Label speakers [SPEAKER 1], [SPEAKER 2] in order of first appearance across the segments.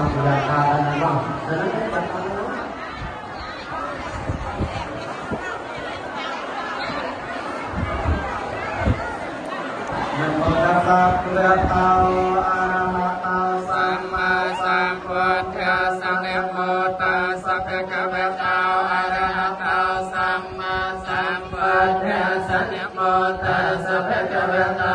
[SPEAKER 1] ងជាការដល់នោះដល់នេះបាត់អស់នមោតស្សៈព្រះតោអរហតោ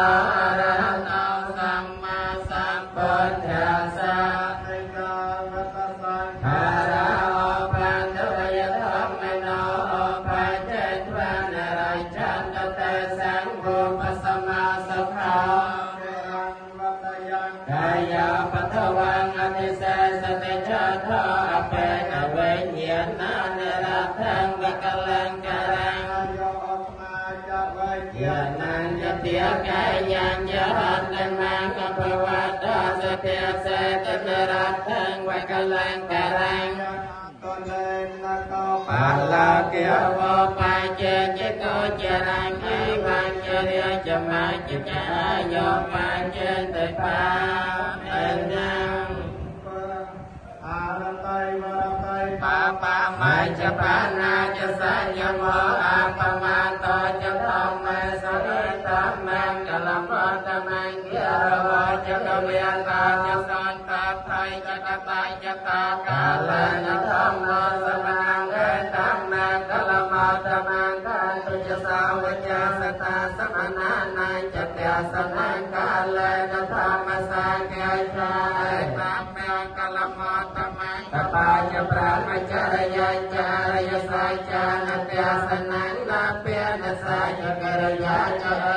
[SPEAKER 1] នរិចន្តតេសង្ឃោបសមាសុខោកាយបតវងអតិសេសតិចតោអបេកវេញ្ញាណនិរថងវកលង្ករងយោអស្មាចវេញ្ញាណយតិកាយាញយហន្តមង្គភវតសតិសេតនិរថងវកលង្ករងតលេនកកោបា លកិវបច្ចេចិកោចរង្អេវញ្ចរិយចមច្ចចាយោបច្ចេតិបាអញ្ញងអរតៃវរតៃបាបាមច្ចបាណាចសញ្ញមោអបមន្តចធម្មសរិតមង្គលបតមង្គរវចកវិយតាចសន្តថៃចកតៃចតាកាលេនធ ង្គទុចសាវចាសតាសមណានាចតសនង្កាលេនធម្មសាកេចាតមង្គលបតមង្គតបញ្ញប្រមចរិយចារិយសាចានតសនង្កាពានសាចករយាច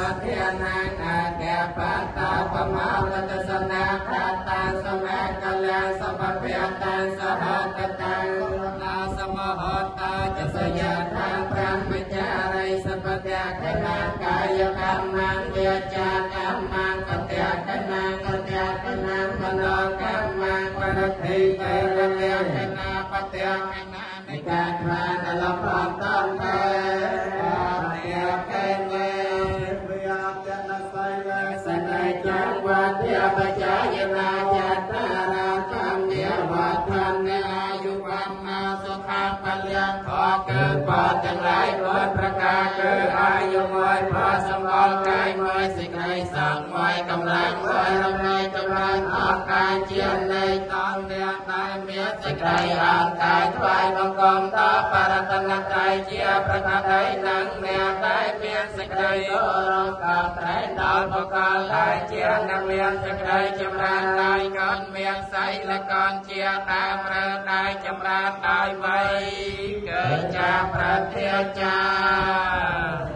[SPEAKER 1] ភពធានានាកេបតោបមោលតសនាខតាសមកលាសពភៈតាសហតតាតាសមហតាចសយថាប្រមចារិសពតៈកណាកាយកម្មវិជ្ជាកម្មកតៈកណាកតៈកណាមនោកម្មបរតិតេរតៈកណា Bye. គឺបតទាំងឡាយដោយប្រការគឺអាយុមួយប្រសម្បល់កាយមួយសេចក្តីសង្ឃមួយកម្លាំងមួយរំលែកចម្រើនអស់កាយជានៃតនអ្នកដែលមានសេចក្តីអត់កាយថ្វាយបង្គំតបរតនត្រ័យជាប្រកាសដីនឹងអ្នកដែលមានសេចក្តីគោរពកោតត្រែងដល់បកលដែលជាអ្នកមានសេចក្តីចម្រើនដោយកូនមានសីលកូនជាដើមរើដែលចម្រើនដោយវ័យគឺចាប្រតិចា